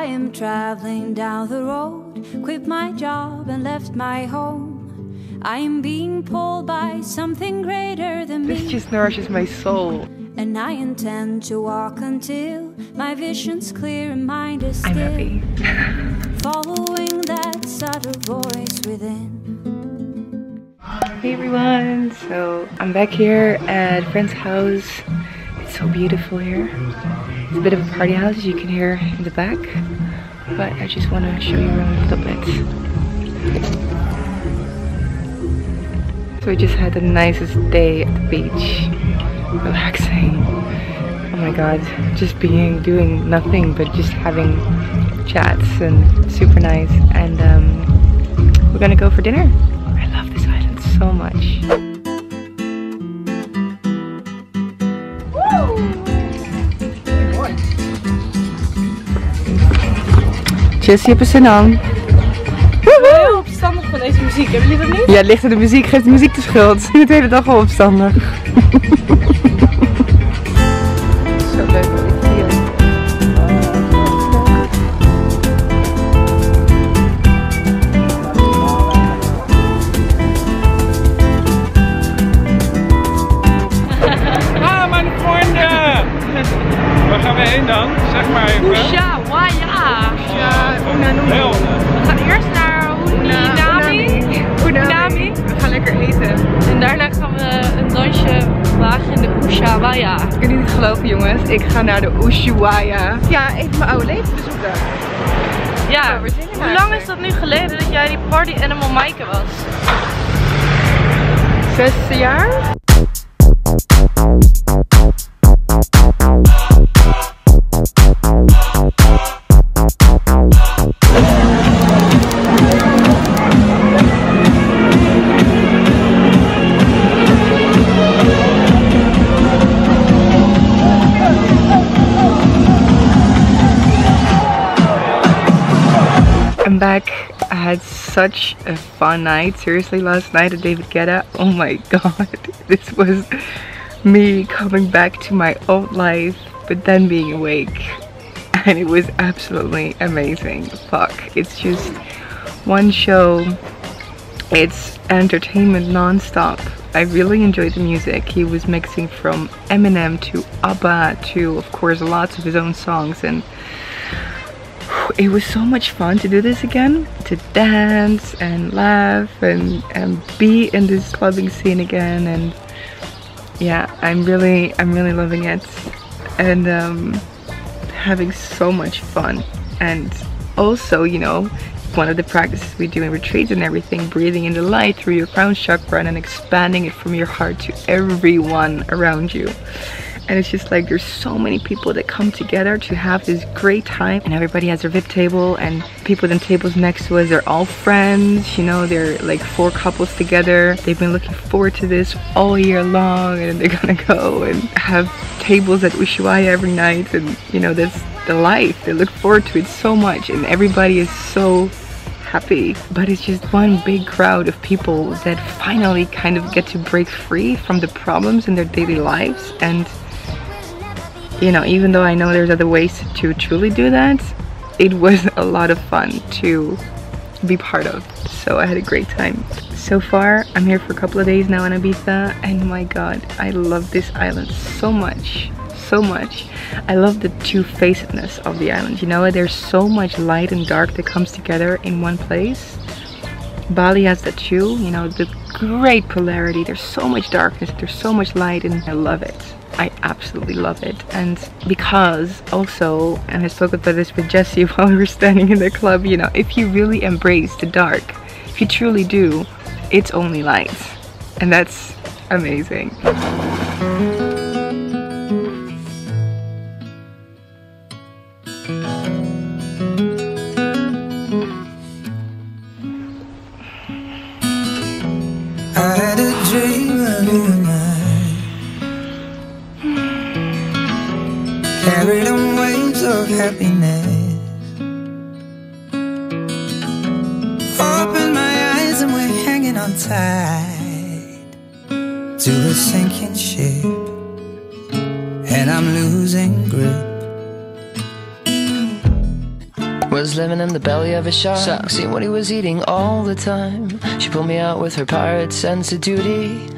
I am traveling down the road, quit my job and left my home. I am being pulled by something greater than me. This just nourishes my soul. And I intend to walk until my vision's clear and mind is still. I'm happy. following that subtle voice within. Hey everyone, so I'm back here at friend's house. It's so beautiful here. It's a bit of a party house as you can hear in the back, but I just want to show you around a little bit. So we just had the nicest day at the beach, relaxing. Oh my god, just being, doing nothing but just having chats and super nice. And um, we're gonna go for dinner. I love this island so much. Sissy op een Heel opstandig van deze muziek, hebben jullie dat niet? Ja, ligt in de muziek, geeft de muziek de schuld. Ik de hele dag wel opstandig. Zo leuk heen dan? Zeg maar even. Oesha, waja. We gaan eerst naar Unami. Unami. We gaan lekker eten. En daarna gaan we een dansje wagen in de Ushuaia. Ik kan niet geloven jongens. Ik ga naar de Ushuaia. Ja, even mijn oude leven bezoeken. Ja, hoe lang is dat nu geleden dat jij die Party Animal Maaike was? Zesde jaar? Such a fun night. Seriously, last night at David Guetta. Oh my god. This was me coming back to my old life, but then being awake. And it was absolutely amazing. Fuck. It's just one show. It's entertainment non-stop. I really enjoyed the music. He was mixing from Eminem to ABBA to, of course, lots of his own songs and it was so much fun to do this again to dance and laugh and and be in this clubbing scene again. And yeah i'm really i'm really loving it. And um having so much fun. And also you know one of the practices we do in retreats and everything breathing in the light through your crown chakra and expanding it from your heart to everyone around you and it's just like there's so many people that come together to have this great time. And everybody has their VIP table and people in tables next to us they're all friends you know they're like four couples together. They've been looking forward to this all year long and they're gonna go and have tables at Ushuaia every night and you know that's the life. They look forward to it so much and everybody is so happy. But it's just one big crowd of people that finally kind of get to break free from the problems in their daily lives and you know, even though I know there's other ways to truly do that, it was a lot of fun to be part of. So I had a great time. So far, I'm here for a couple of days now in Ibiza, and my god, I love this island so much. So much. I love the two-facedness of the island. You know, there's so much light and dark that comes together in one place. Bali has that too, you know, the great polarity. There's so much darkness, there's so much light, and I love it. I absolutely love it. And because also, and I spoke about this with Jesse while we were standing in the club, you know, if you really embrace the dark, if you truly do, it's only light. And that's amazing. A sinking ship And I'm losing grip was living in the belly of a shark, seeing what he was eating all the time. She pulled me out with her pirate sense of duty.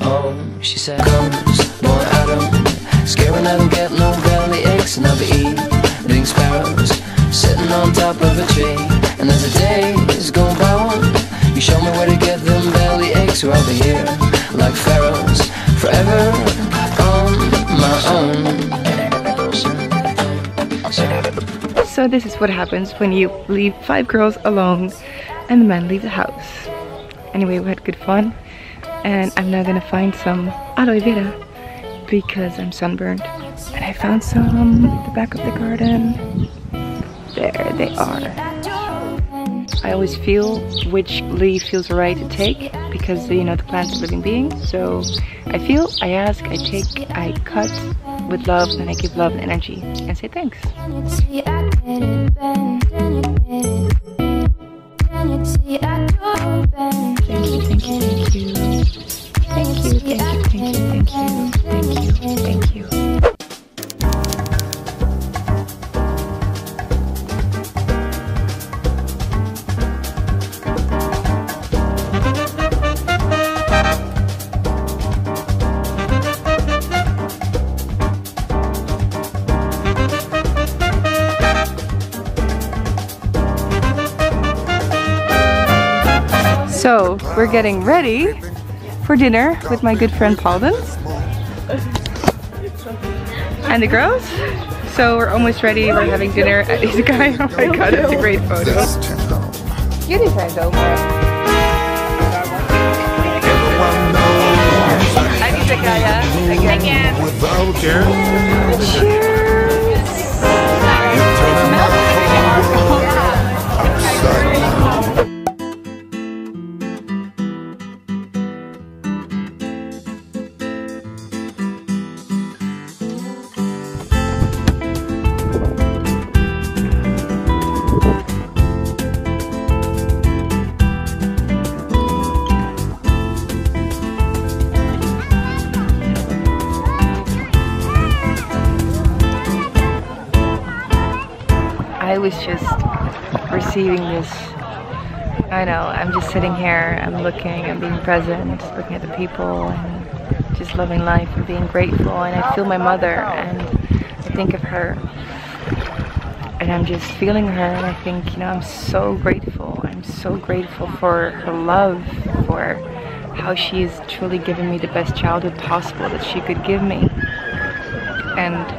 Oh, she said, comes, boy Adam, scared when I don't get no belly aches, and I'll be eating sparrows, sitting on top of a tree. And as the days go by, you show me where to get them belly aches, or I'll be here like pharaohs, forever on my own. So this is what happens when you leave five girls alone and the men leave the house. Anyway, we had good fun and I'm now gonna find some aloe vera because I'm sunburned. And I found some at the back of the garden. There they are. I always feel which leaf feels right to take because you know the plant's a living being. So I feel, I ask, I take, I cut with love, and I give love and energy and say thanks. So we're getting ready for dinner with my good friend Paulden and the girls. So we're almost ready. We're having dinner at Izakaya. Oh my god, that's a great photo. Zijn zo mooi. At Izakaya again. Cheers. I know, I'm just sitting here, I'm looking, I'm being present, Just looking at the people, and just loving life and being grateful. And I feel my mother, and I think of her, and I'm just feeling her, and I think, you know, I'm so grateful. I'm so grateful for her love, for how she's truly given me the best childhood possible that she could give me. And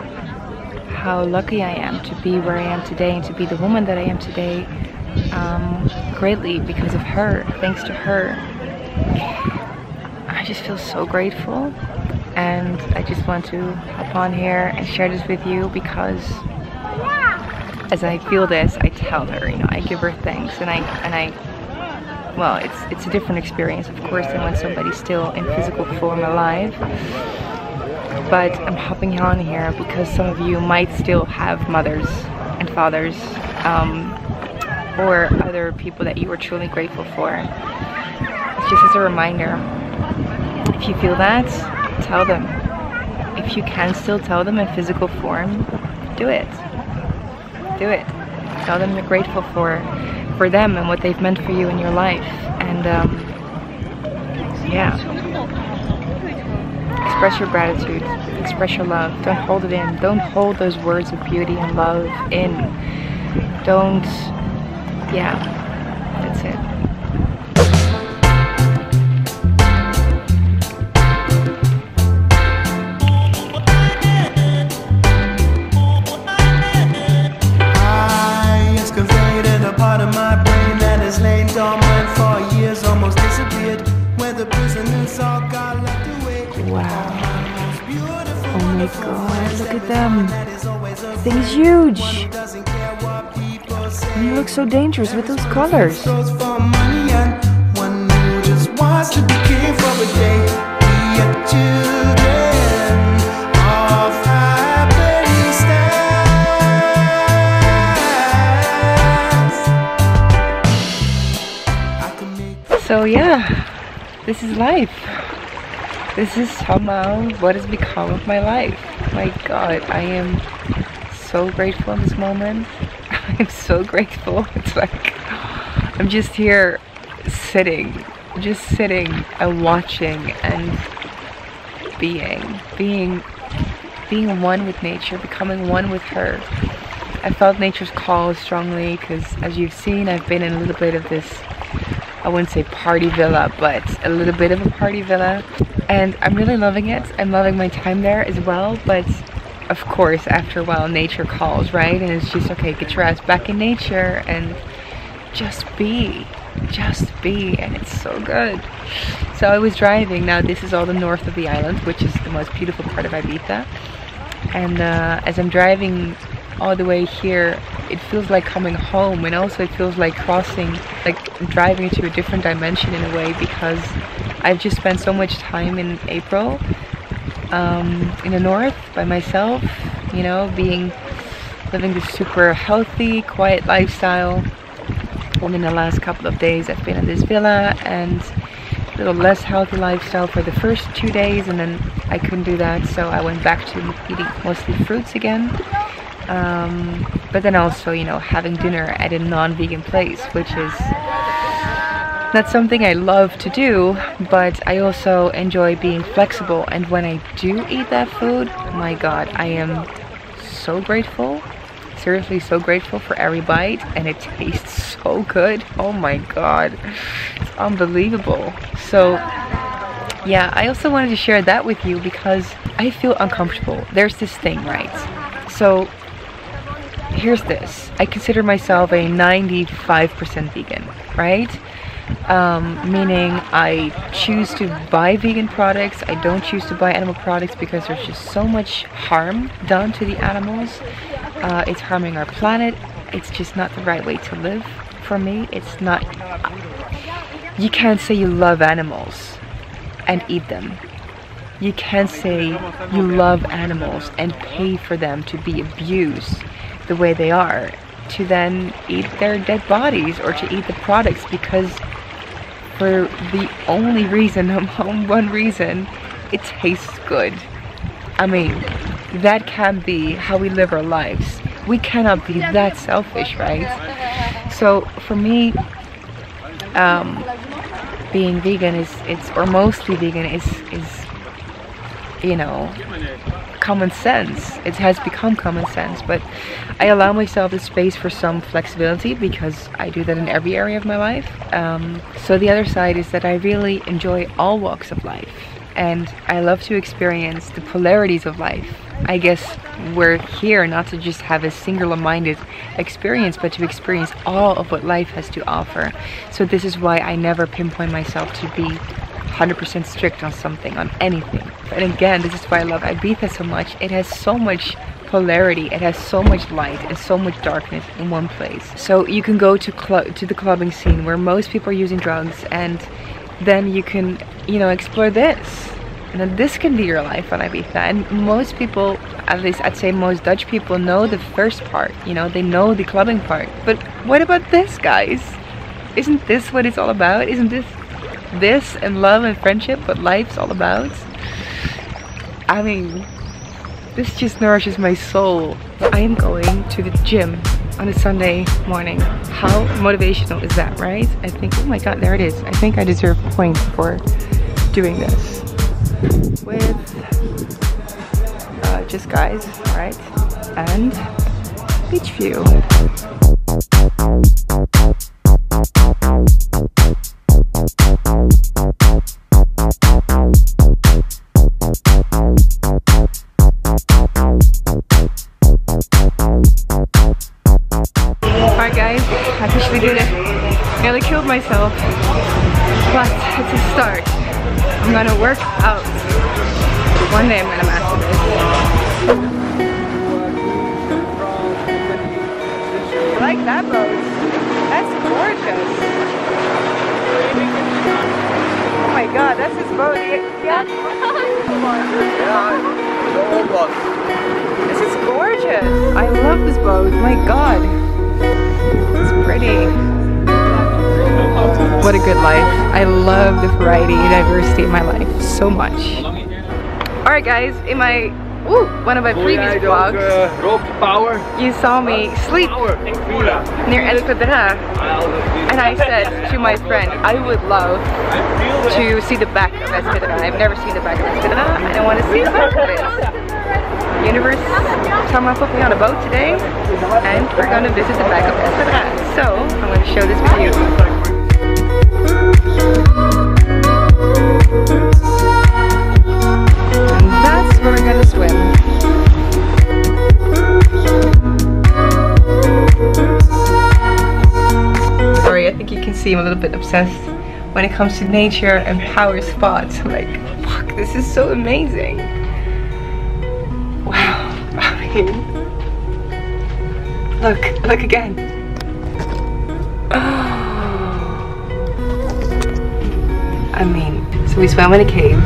how lucky I am to be where I am today and to be the woman that I am today um, greatly because of her, thanks to her. I just feel so grateful and I just want to hop on here and share this with you because as I feel this, I tell her, you know, I give her thanks and I, and I, well, it's, it's a different experience, of course, than when somebody's still in physical form alive but I'm hopping on here because some of you might still have mothers and fathers um, or other people that you are truly grateful for. It's just as a reminder, if you feel that, tell them. If you can still tell them in physical form, do it. Do it. Tell them you're grateful for for them and what they've meant for you in your life. And um, yeah express your gratitude, express your love. Don't hold it in. Don't hold those words of beauty and love in. Don't, yeah, of dangerous with those colors. So yeah, this is life. This is somehow what has become of my life. My god, I am so grateful in this moment. I'm so grateful. It's like I'm just here sitting, just sitting and watching and being, being, being one with nature, becoming one with her. I felt nature's call strongly because as you've seen, I've been in a little bit of this, I wouldn't say party villa, but a little bit of a party villa. And I'm really loving it. I'm loving my time there as well, but of course, after a while, nature calls, right? And it's just, okay, get your ass back in nature and just be just be. And it's so good. So I was driving. Now this is all the north of the island which is the most beautiful part of Ibiza. And uh, as I'm driving all the way here it feels like coming home. And also it feels like crossing like driving into a different dimension in a way because I've just spent so much time in April um, in the north by myself you know being living this super healthy quiet lifestyle. And in the last couple of days I've been in this villa and a little less healthy lifestyle for the first two days and then I couldn't do that so I went back to eating mostly fruits again. Um, but then also you know having dinner at a non-vegan place which is not something I love to do but I also enjoy being flexible. And when I do eat that food my god I am so grateful seriously so grateful for every bite and it tastes so good. Oh my god. It's unbelievable. So yeah I also wanted to share that with you because I feel uncomfortable. There's this thing right? So here's this. I consider myself a 95% vegan right um, meaning I choose to buy vegan products. I don't choose to buy animal products because there's just so much harm done to the animals. Uh, it's harming our planet. It's just not the right way to live for me. It's not. You can't say you love animals and eat them. You can't say you love animals and pay for them to be abused the way they are to then eat their dead bodies or to eat the products because for the only reason, one reason, it tastes good. I mean, that can be how we live our lives. We cannot be that selfish, right? So for me, um, being vegan is, it's, or mostly vegan is, is, you know, common sense. It has become common sense, but I allow myself the space for some flexibility because I do that in every area of my life. Um, so the other side is that I really enjoy all walks of life and I love to experience the polarities of life. I guess we're here not to just have a singular-minded experience, but to experience all of what life has to offer. So this is why I never pinpoint myself to be 100% strict on something, on anything. And again, this is why I love Ibiza so much. It has so much polarity. It has so much light and so much darkness in one place. So you can go to to the clubbing scene where most people are using drugs and then you can, you know, explore this. And then this can be your life on Ibiza. And most people, at least I'd say most Dutch people know the first part, you know, they know the clubbing part. But what about this, guys? Isn't this what it's all about? Isn't this this and love and friendship what life's all about. I mean, this just nourishes my soul. I am going to the gym on a Sunday morning. How motivational is that, right? I think, oh my god, there it is. I think I deserve points for doing this. With uh, just guys, right? And beach view. God, that's his boat. Yeah. This is gorgeous. I love this boat. My god. It's pretty. What a good life. I love the variety and diversity in my life so much. Alright guys, in my Ooh, one of my previous vlogs, uh, Power? you saw me sleep Power in Vula. near Es Vedrà. And I said to my friend, I would love to see the back of Es Vedrà. I've never seen the back of Es Vedrà and I want to see the back of it. Universe someone put me on a boat today and we're going to visit the back of Es Vedrà. So I'm going to show this with you. We're I think you can see I'm a little bit obsessed when it comes to nature and power spots. I'm like, fuck, this is so amazing. Wow. I mean, look, look again. I mean, so we swam in a cave